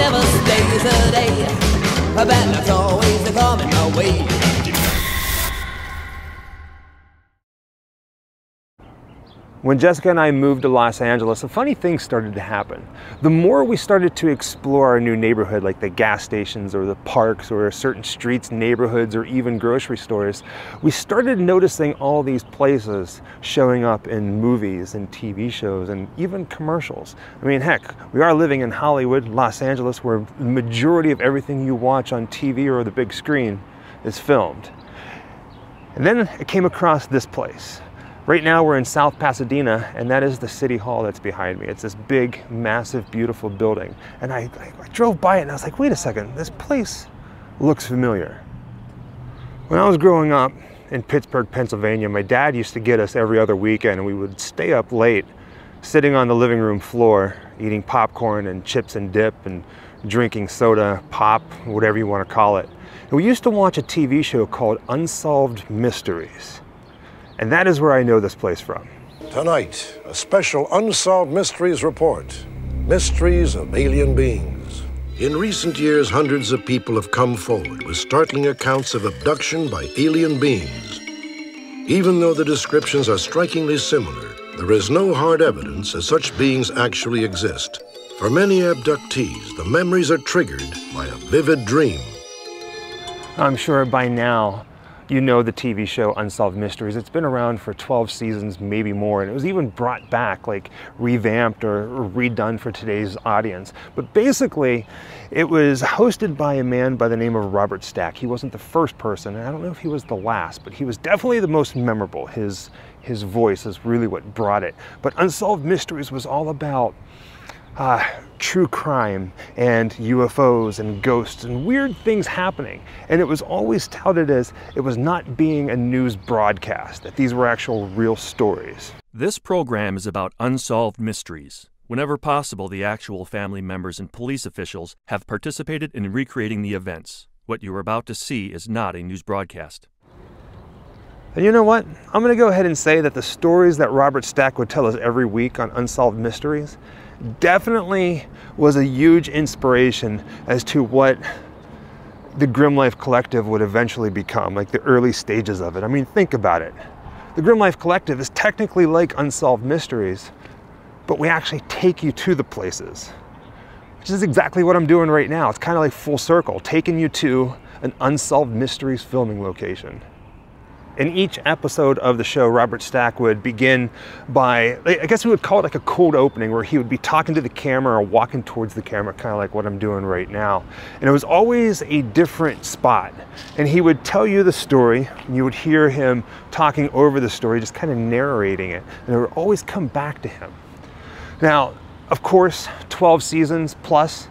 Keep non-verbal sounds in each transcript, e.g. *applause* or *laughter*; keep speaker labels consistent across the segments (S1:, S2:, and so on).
S1: never stays a day. Bad luck's always coming your way.
S2: When Jessica and I moved to Los Angeles, a funny thing started to happen. The more we started to explore our new neighborhood, like the gas stations or the parks or certain streets, neighborhoods, or even grocery stores, we started noticing all these places showing up in movies and TV shows and even commercials. I mean, heck, we are living in Hollywood, Los Angeles, where the majority of everything you watch on TV or the big screen is filmed. And then I came across this place. Right now we're in South Pasadena and that is the city hall that's behind me. It's this big, massive, beautiful building. And I, I, drove by it and I was like, wait a second, this place looks familiar. When I was growing up in Pittsburgh, Pennsylvania, my dad used to get us every other weekend and we would stay up late sitting on the living room floor eating popcorn and chips and dip and drinking soda, pop, whatever you want to call it. And we used to watch a TV show called Unsolved Mysteries. And that is where I know this place from.
S3: Tonight, a special Unsolved Mysteries report Mysteries of Alien Beings. In recent years, hundreds of people have come forward with startling accounts of abduction by alien beings. Even though the descriptions are strikingly similar, there is no hard evidence that such beings actually exist. For many abductees, the memories are triggered by a vivid dream.
S2: I'm sure by now you know the TV show Unsolved Mysteries. It's been around for 12 seasons, maybe more, and it was even brought back, like revamped or, redone for today's audience. But basically, it was hosted by a man by the name of Robert Stack. He wasn't the first person, and I don't know if he was the last, but he was definitely the most memorable. His, his voice is really what brought it. But Unsolved Mysteries was all about uh, true crime and UFOs and ghosts and weird things happening. And it was always touted as it was not being a news broadcast, that these were actual real stories.
S4: This program is about unsolved mysteries. Whenever possible, the actual family members and police officials have participated in recreating the events. What you are about to see is not a news broadcast.
S2: And you know what? I'm going to go ahead and say that the stories that Robert Stack would tell us every week on Unsolved Mysteries definitely was a huge inspiration as to what the Grimm Life Collective would eventually become, like the early stages of it. I mean, think about it. The Grimm Life Collective is technically like Unsolved Mysteries, but we actually take you to the places, which is exactly what I'm doing right now. It's kind of like full circle, taking you to an Unsolved Mysteries filming location. In each episode of the show, Robert Stack would begin by, I guess we would call it like a cold opening, where he would be talking to the camera or walking towards the camera, kind of like what I'm doing right now. And it was always a different spot. And he would tell you the story, and you would hear him talking over the story, just kind of narrating it. And it would always come back to him. Now, of course, 12 seasons plus,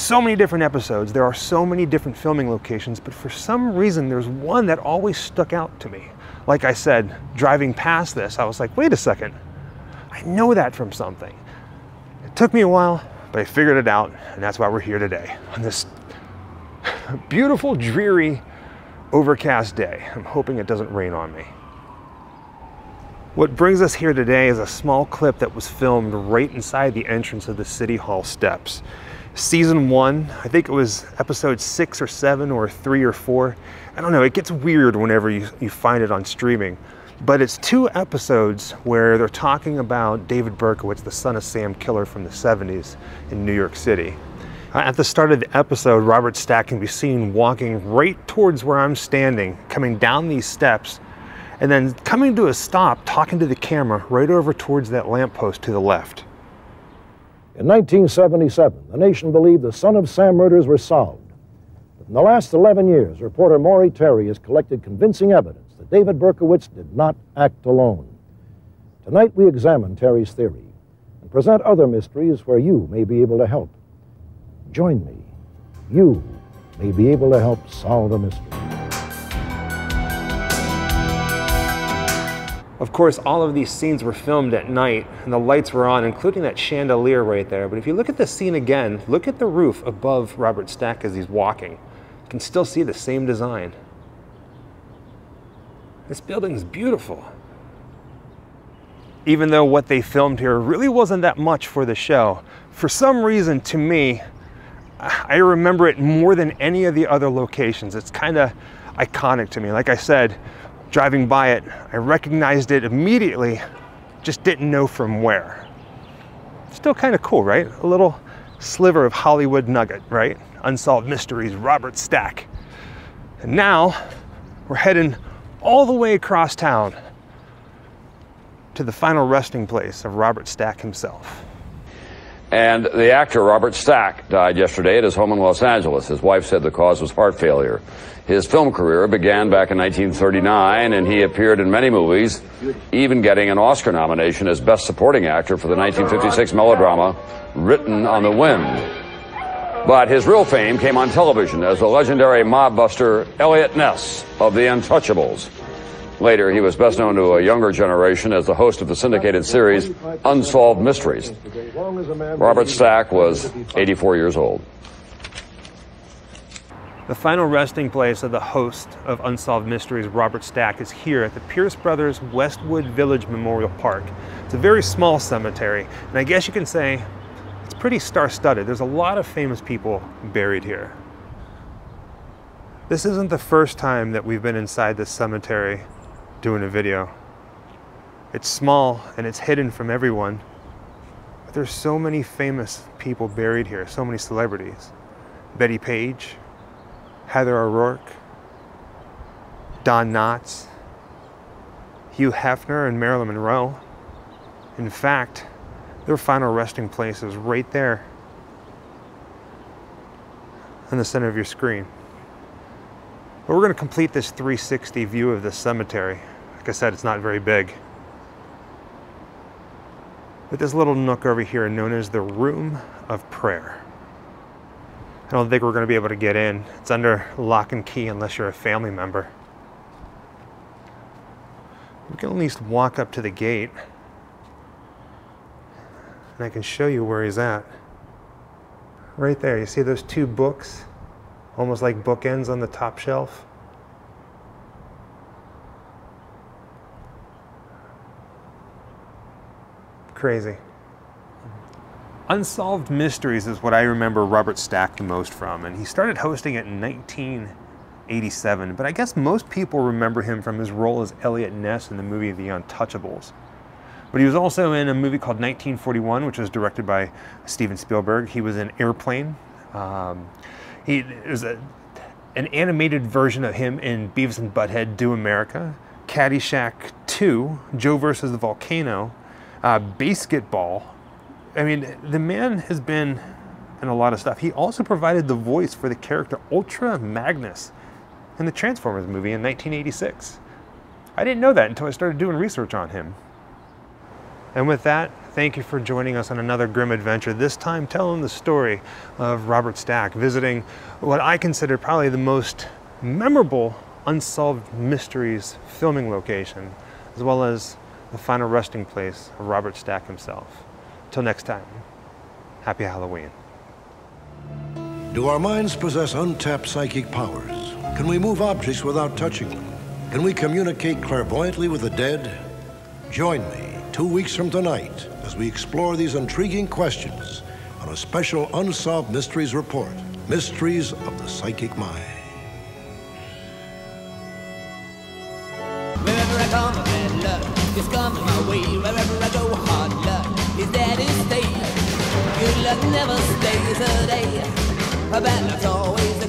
S2: so many different episodes. There are so many different filming locations, but for some reason, there's one that always stuck out to me. Like I said, driving past this, I was like, wait a second, I know that from something. It took me a while, but I figured it out, and that's why we're here today on this *sighs* beautiful, dreary, overcast day. I'm hoping it doesn't rain on me. What brings us here today is a small clip that was filmed right inside the entrance of the City Hall steps season one. I think it was episode six or seven or three or four. I don't know, it gets weird whenever you, you find it on streaming. But it's two episodes where they're talking about David Berkowitz, the son of Sam Killer from the 70s in New York City. Uh, at the start of the episode, Robert Stack can be seen walking right towards where I'm standing, coming down these steps, and then coming to a stop, talking to the camera right over towards that lamppost to the left.
S3: In 1977, the nation believed the Son of Sam murders were solved. But in the last 11 years, reporter Maury Terry has collected convincing evidence that David Berkowitz did not act alone. Tonight, we examine Terry's theory and present other mysteries where you may be able to help. Join me. You may be able to help solve a mystery.
S2: Of course, all of these scenes were filmed at night and the lights were on, including that chandelier right there. But if you look at the scene again, look at the roof above Robert Stack as he's walking. You can still see the same design. This building is beautiful. Even though what they filmed here really wasn't that much for the show, for some reason to me, I remember it more than any of the other locations. It's kind of iconic to me. Like I said, driving by it, I recognized it immediately, just didn't know from where. Still kind of cool, right? A little sliver of Hollywood nugget, right? Unsolved Mysteries, Robert Stack. And now we're heading all the way across town to the final resting place of Robert Stack himself.
S5: And the actor Robert Stack died yesterday at his home in Los Angeles. His wife said the cause was heart failure. His film career began back in 1939, and he appeared in many movies, even getting an Oscar nomination as Best Supporting Actor for the 1956 melodrama Written on the Wind. But his real fame came on television as the legendary mob buster Eliot Ness of The Untouchables. Later, he was best known to a younger generation as the host of the syndicated series Unsolved Mysteries. Robert Stack was 84 years old.
S2: The final resting place of the host of Unsolved Mysteries, Robert Stack, is here at the Pierce Brothers Westwood Village Memorial Park. It's a very small cemetery, and I guess you can say it's pretty star-studded. There's a lot of famous people buried here. This isn't the first time that we've been inside this cemetery doing a video. It's small and it's hidden from everyone. But there's so many famous people buried here, so many celebrities. Bettie Page, Heather O'Rourke, Don Knotts, Hugh Hefner, and Marilyn Monroe. In fact, their final resting place is right there in the center of your screen. But we're going to complete this 360 view of the cemetery. Like I said, it's not very big. But this little nook over here known as the Room of Prayer. I don't think we're going to be able to get in. It's under lock and key unless you're a family member. We can at least walk up to the gate. And I can show you where he's at. Right there, you see those two books? Almost like bookends on the top shelf. Crazy. Unsolved Mysteries is what I remember Robert Stack the most from, and he started hosting it in 1987. But I guess most people remember him from his role as Eliot Ness in the movie The Untouchables. But he was also in a movie called 1941, which was directed by Steven Spielberg. He was in Airplane. Um, he there's a, an animated version of him in Beavis and Butthead Do America, Caddyshack 2, Joe versus the Volcano, uh, BASEketball. I mean, the man has been in a lot of stuff. He also provided the voice for the character Ultra Magnus in the Transformers movie in 1986. I didn't know that until I started doing research on him. And with that, thank you for joining us on another grim adventure, this time telling the story of Robert Stack, visiting what I consider probably the most memorable Unsolved Mysteries filming location, as well as the final resting place of Robert Stack himself. Till next time, happy Halloween.
S3: Do our minds possess untapped psychic powers? Can we move objects without touching them? Can we communicate clairvoyantly with the dead? Join me two weeks from tonight as we explore these intriguing questions on a special Unsolved Mysteries report Mysteries of the Psychic Mind.
S1: Coming my way. Never stays a day. Bad luck's always